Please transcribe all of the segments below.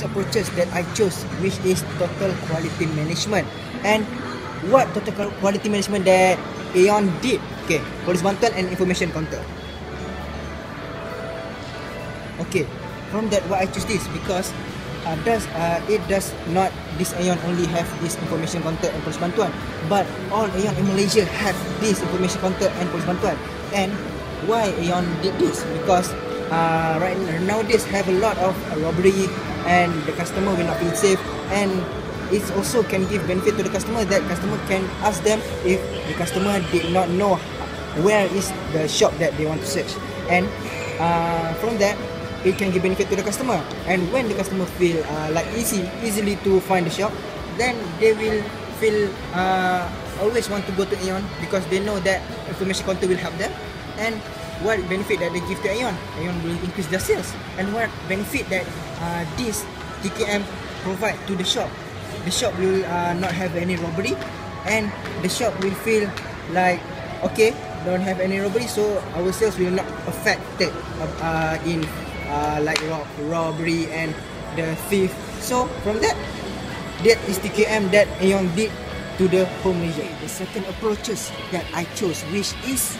approaches that I chose, which is total quality management. And what total quality management that Aeon did? Okay, polis bantuan and information counter. Okay, from that why I choose this because uh, does uh, it does not this Aeon only have this information counter and polis bantuan, but all Aeon in Malaysia have this information counter and polis bantuan. And why Aeon did this? Because uh, right nowadays have a lot of robbery and the customer will not feel safe. And it also can give benefit to the customer that customer can ask them if the customer did not know where is the shop that they want to search. And uh, from that it can give benefit to the customer. And when the customer feel uh, like easy easily to find the shop then they will feel uh, always want to go to Aeon because they know that information counter will help them. And what benefit that they give to Aeon? Aeon will increase their sales. And what benefit that uh, this TKM provide to the shop? The shop will uh, not have any robbery. And the shop will feel like okay don't have any robbery. So our sales will not affected uh, in uh, like rob robbery and the thief. So from that that is TKM that Aeon did to the home Malaysia the second approaches that I chose which is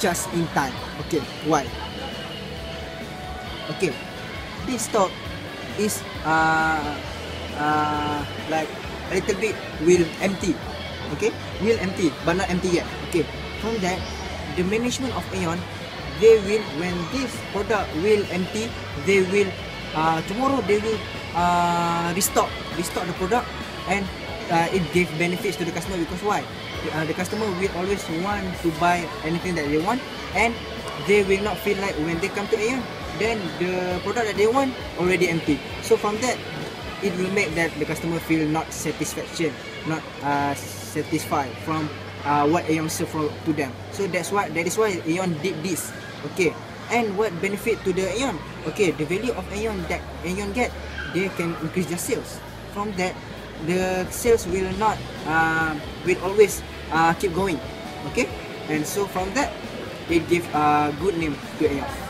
just in time. Okay why? Okay this stock is uh, uh, like a little bit will empty. Okay will empty but not empty yet. Okay from that the management of Aeon they will when this product will empty they will uh, tomorrow they will uh, restock restock the product and uh, it give benefits to the customer because why uh, the customer will always want to buy anything that they want and they will not feel like when they come to Aeon then the product that they want already empty. So from that, it will make that the customer feel not satisfaction, not uh, satisfied from uh, what Aeon serve to them. So that's why that is why Aeon did this. Okay, and what benefit to the Aeon? Okay, the value of Aeon that Aeon get, they can increase their sales. From that, the sales will not uh, will always uh, keep going. Okay, and so from that, it give a uh, good name to Aeon.